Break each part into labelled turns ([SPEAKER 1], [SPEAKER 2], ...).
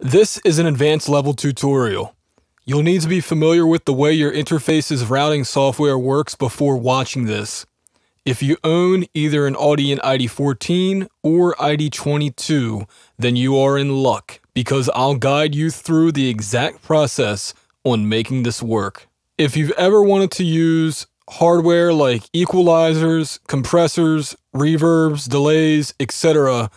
[SPEAKER 1] This is an advanced level tutorial. You'll need to be familiar with the way your interface's routing software works before watching this. If you own either an Audient ID14 or ID22, then you are in luck because I'll guide you through the exact process on making this work. If you've ever wanted to use hardware like equalizers, compressors, reverbs, delays, etc.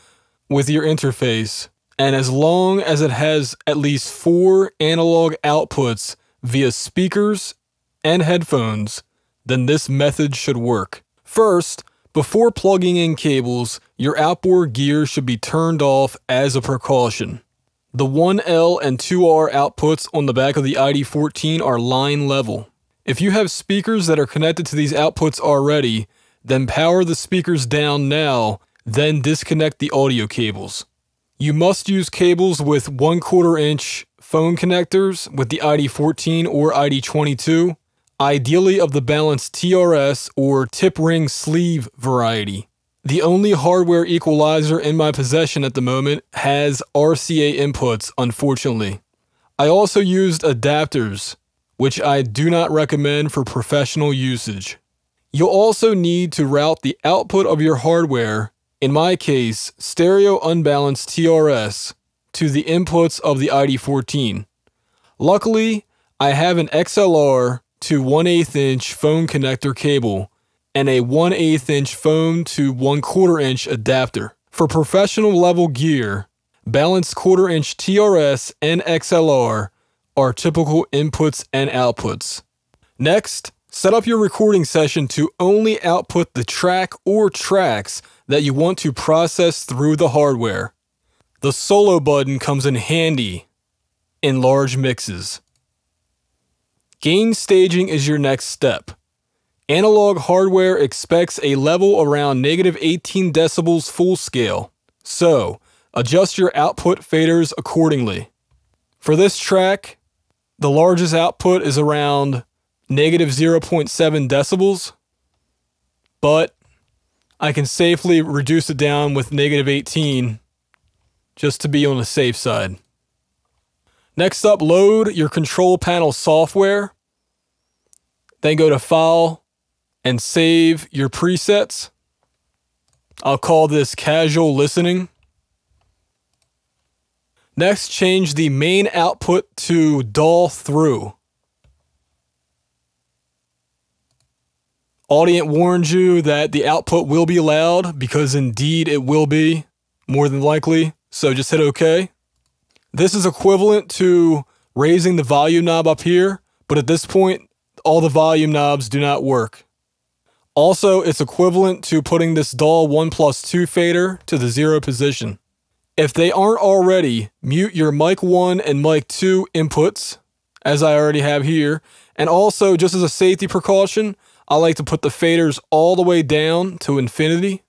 [SPEAKER 1] with your interface, and as long as it has at least four analog outputs via speakers and headphones, then this method should work. First, before plugging in cables, your outboard gear should be turned off as a precaution. The 1L and 2R outputs on the back of the ID14 are line level. If you have speakers that are connected to these outputs already, then power the speakers down now, then disconnect the audio cables. You must use cables with 1 quarter inch phone connectors with the ID14 or ID22 ideally of the balanced TRS or tip ring sleeve variety. The only hardware equalizer in my possession at the moment has RCA inputs, unfortunately. I also used adapters, which I do not recommend for professional usage. You'll also need to route the output of your hardware, in my case, stereo unbalanced TRS, to the inputs of the ID14. Luckily, I have an XLR to 1 8 inch phone connector cable and a 1 8 inch phone to 1 quarter inch adapter. For professional level gear, balanced quarter inch TRS and XLR are typical inputs and outputs. Next, set up your recording session to only output the track or tracks that you want to process through the hardware. The solo button comes in handy in large mixes. Gain staging is your next step. Analog hardware expects a level around negative 18 decibels full scale, so adjust your output faders accordingly. For this track, the largest output is around negative 0.7 decibels, but I can safely reduce it down with negative 18 just to be on the safe side. Next up, load your control panel software. Then go to File and save your presets. I'll call this casual listening. Next, change the main output to DAW through. Audient warns you that the output will be loud because indeed it will be, more than likely, so just hit OK. This is equivalent to raising the volume knob up here, but at this point, all the volume knobs do not work. Also, it's equivalent to putting this DAW 1 plus 2 fader to the zero position. If they aren't already, mute your mic 1 and mic 2 inputs, as I already have here, and also, just as a safety precaution, I like to put the faders all the way down to infinity.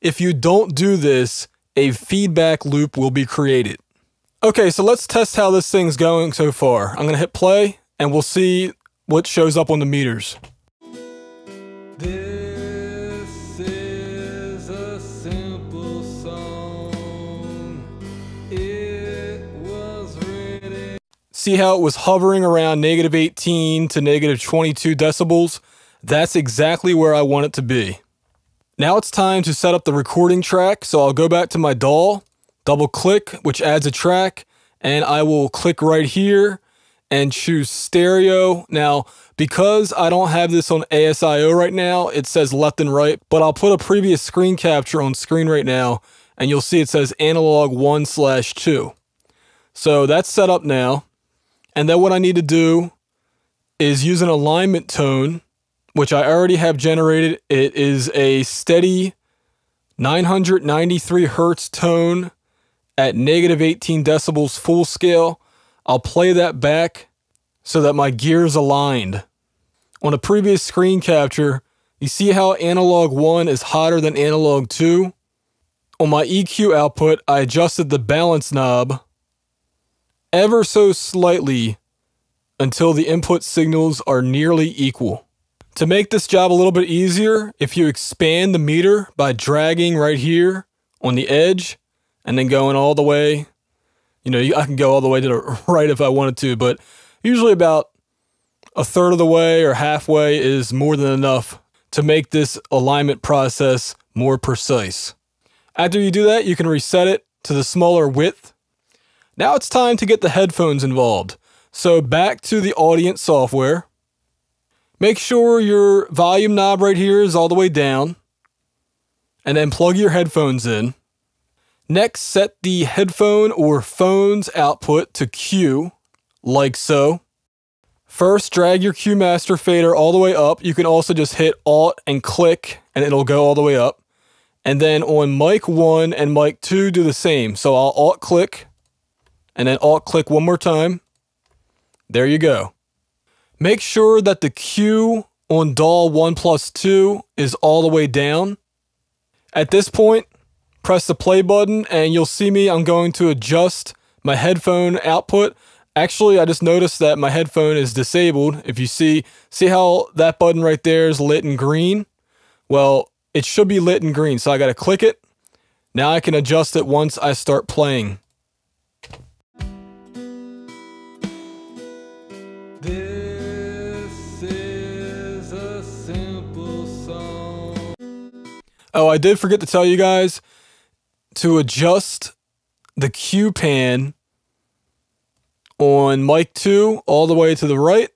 [SPEAKER 1] If you don't do this, a feedback loop will be created. Okay, so let's test how this thing's going so far. I'm gonna hit play and we'll see what shows up on the meters. See how it was hovering around negative 18 to negative 22 decibels? That's exactly where I want it to be. Now it's time to set up the recording track, so I'll go back to my DAW, double click, which adds a track, and I will click right here and choose stereo. Now, because I don't have this on ASIO right now, it says left and right, but I'll put a previous screen capture on screen right now, and you'll see it says analog 1 slash 2. So that's set up now. And then what I need to do is use an alignment tone which I already have generated. It is a steady 993 hertz tone at negative 18 decibels full scale. I'll play that back so that my gear's aligned. On a previous screen capture, you see how analog 1 is hotter than analog 2? On my EQ output, I adjusted the balance knob ever so slightly until the input signals are nearly equal. To make this job a little bit easier, if you expand the meter by dragging right here on the edge and then going all the way You know, I can go all the way to the right if I wanted to, but usually about a third of the way or halfway is more than enough to make this alignment process more precise. After you do that, you can reset it to the smaller width. Now it's time to get the headphones involved. So back to the Audient software. Make sure your volume knob right here is all the way down. And then plug your headphones in. Next, set the headphone or phone's output to Cue, like so. First, drag your Cue Master fader all the way up. You can also just hit Alt and click, and it'll go all the way up. And then on mic 1 and mic 2, do the same. So I'll Alt click, and then Alt click one more time. There you go. Make sure that the Cue on DAW 1 plus 2 is all the way down. At this point, press the play button and you'll see me, I'm going to adjust my headphone output. Actually, I just noticed that my headphone is disabled. If you see, see how that button right there is lit in green? Well, it should be lit in green, so I gotta click it. Now I can adjust it once I start playing. Oh, I did forget to tell you guys to adjust the Cue pan on mic 2 all the way to the right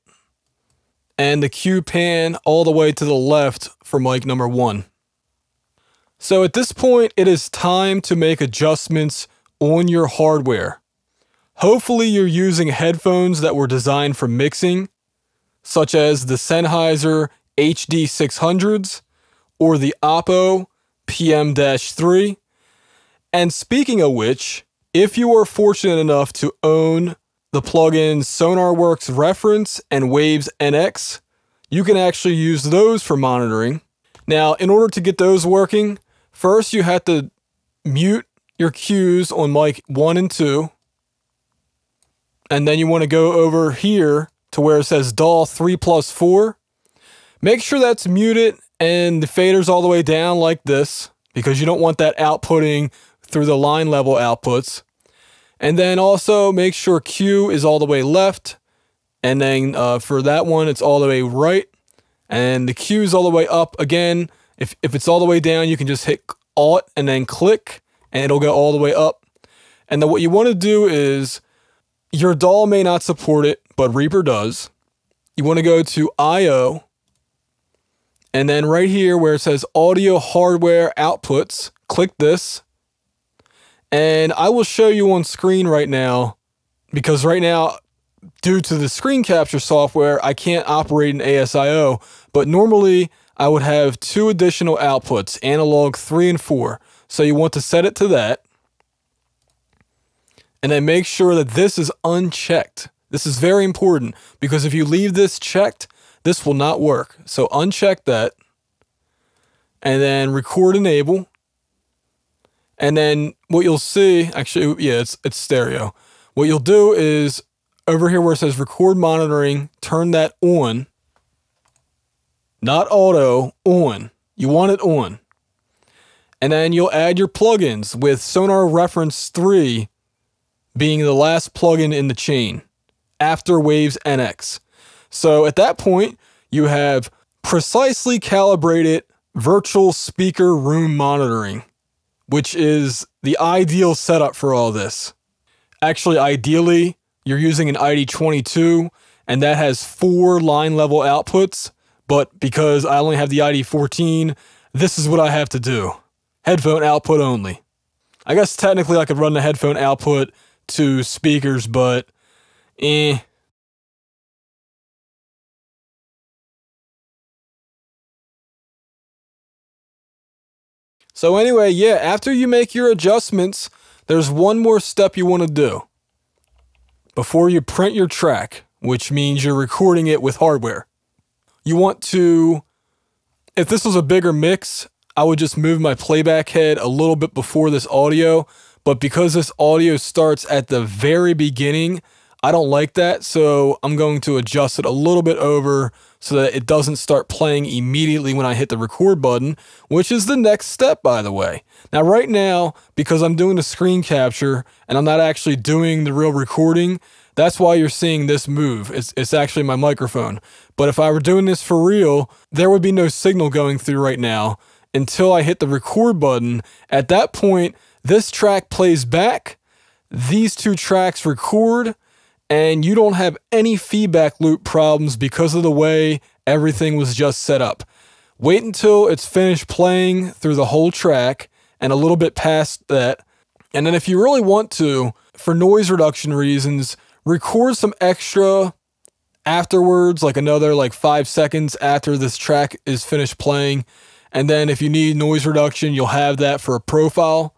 [SPEAKER 1] and the Cue pan all the way to the left for mic number 1. So at this point, it is time to make adjustments on your hardware. Hopefully you're using headphones that were designed for mixing, such as the Sennheiser HD600s or the Oppo PM-3. And speaking of which, if you are fortunate enough to own the plugins SonarWorks Reference and Waves NX, you can actually use those for monitoring. Now, in order to get those working, first you have to mute your cues on mic 1 and 2. And then you want to go over here to where it says DAW 3 plus 4. Make sure that's muted and the fader's all the way down like this because you don't want that outputting through the line level outputs. And then also make sure Cue is all the way left. And then uh, for that one, it's all the way right. And the Cue is all the way up. Again, if, if it's all the way down, you can just hit Alt and then click and it'll go all the way up. And then what you want to do is your DAW may not support it, but Reaper does. You want to go to IO. And then right here where it says audio hardware outputs, click this and I will show you on screen right now because right now, due to the screen capture software, I can't operate an ASIO. But normally, I would have two additional outputs, analog 3 and 4. So you want to set it to that. And then make sure that this is unchecked. This is very important because if you leave this checked, this will not work. So uncheck that. And then record enable. And then what you'll see, actually, yeah, it's, it's stereo. What you'll do is over here where it says record monitoring, turn that on. Not auto, on. You want it on. And then you'll add your plugins with Sonar Reference 3 being the last plugin in the chain after Waves NX. So at that point, you have precisely calibrated virtual speaker room monitoring which is the ideal setup for all this. Actually, ideally, you're using an ID22 and that has four line level outputs, but because I only have the ID14, this is what I have to do. Headphone output only. I guess technically I could run the headphone output to speakers, but eh, So anyway, yeah, after you make your adjustments, there's one more step you want to do before you print your track, which means you're recording it with hardware. You want to, if this was a bigger mix, I would just move my playback head a little bit before this audio, but because this audio starts at the very beginning, I don't like that, so I'm going to adjust it a little bit over so that it doesn't start playing immediately when I hit the record button, which is the next step, by the way. Now, right now, because I'm doing the screen capture and I'm not actually doing the real recording, that's why you're seeing this move. It's, it's actually my microphone. But if I were doing this for real, there would be no signal going through right now until I hit the record button. At that point, this track plays back, these two tracks record, and you don't have any feedback loop problems because of the way everything was just set up. Wait until it's finished playing through the whole track and a little bit past that. And then if you really want to, for noise reduction reasons, record some extra afterwards, like another like five seconds after this track is finished playing. And then if you need noise reduction, you'll have that for a profile.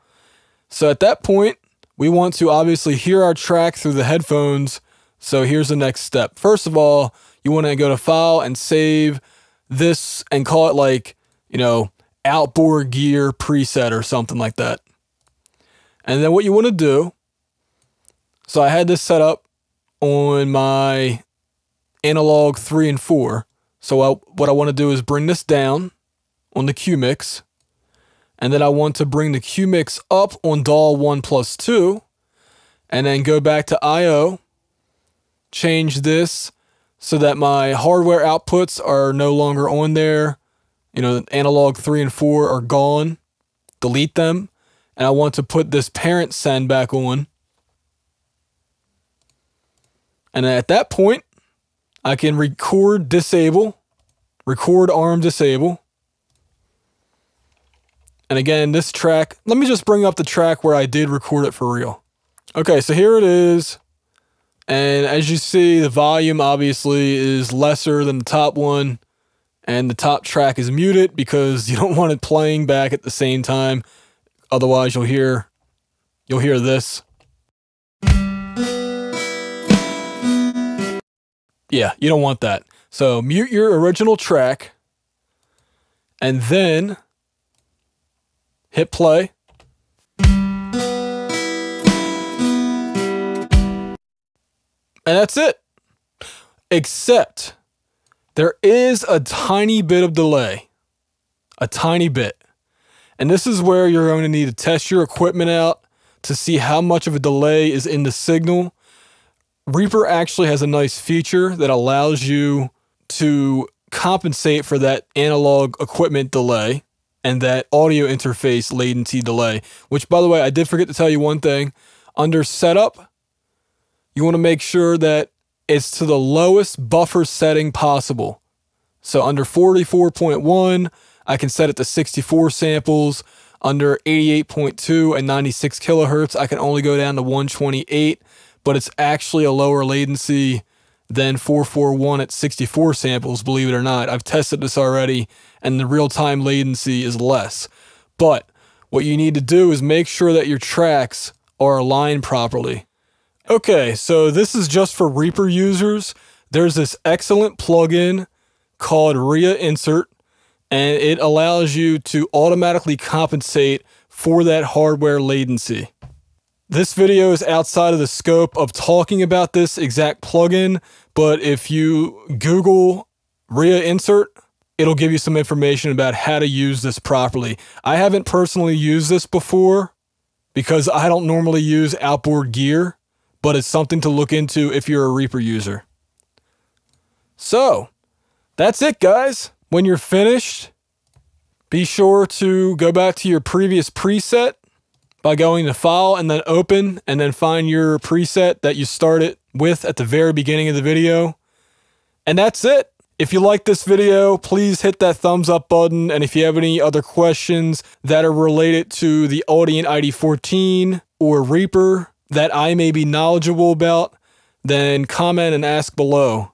[SPEAKER 1] So at that point, we want to obviously hear our track through the headphones. So here's the next step. First of all, you want to go to file and save this and call it like, you know, outboard gear preset or something like that. And then what you want to do, so I had this set up on my analog 3 and 4. So I, what I want to do is bring this down on the Cue mix and then I want to bring the Cue Mix up on DAW 1 plus 2, and then go back to I.O., change this so that my hardware outputs are no longer on there. You know, analog 3 and 4 are gone. Delete them. And I want to put this parent send back on. And at that point, I can record disable, record arm disable, and again, this track, let me just bring up the track where I did record it for real. Okay, so here it is. And as you see, the volume obviously is lesser than the top one. And the top track is muted because you don't want it playing back at the same time. Otherwise, you'll hear you'll hear this. Yeah, you don't want that. So mute your original track and then hit play. And that's it. Except there is a tiny bit of delay. A tiny bit. And this is where you're going to need to test your equipment out to see how much of a delay is in the signal. Reaper actually has a nice feature that allows you to compensate for that analog equipment delay and that audio interface latency delay. Which, by the way, I did forget to tell you one thing. Under setup, you want to make sure that it's to the lowest buffer setting possible. So under 44.1, I can set it to 64 samples. Under 88.2 and 96 kilohertz, I can only go down to 128, but it's actually a lower latency than 441 at 64 samples, believe it or not. I've tested this already, and the real time latency is less. But what you need to do is make sure that your tracks are aligned properly. Okay, so this is just for Reaper users. There's this excellent plugin called ReaInsert, and it allows you to automatically compensate for that hardware latency. This video is outside of the scope of talking about this exact plugin, but if you Google ReaInsert, it'll give you some information about how to use this properly. I haven't personally used this before because I don't normally use outboard gear, but it's something to look into if you're a Reaper user. So, that's it, guys. When you're finished, be sure to go back to your previous preset by going to File and then Open, and then find your preset that you started with at the very beginning of the video. And that's it. If you like this video, please hit that thumbs up button. And if you have any other questions that are related to the Audient ID14 or Reaper that I may be knowledgeable about, then comment and ask below.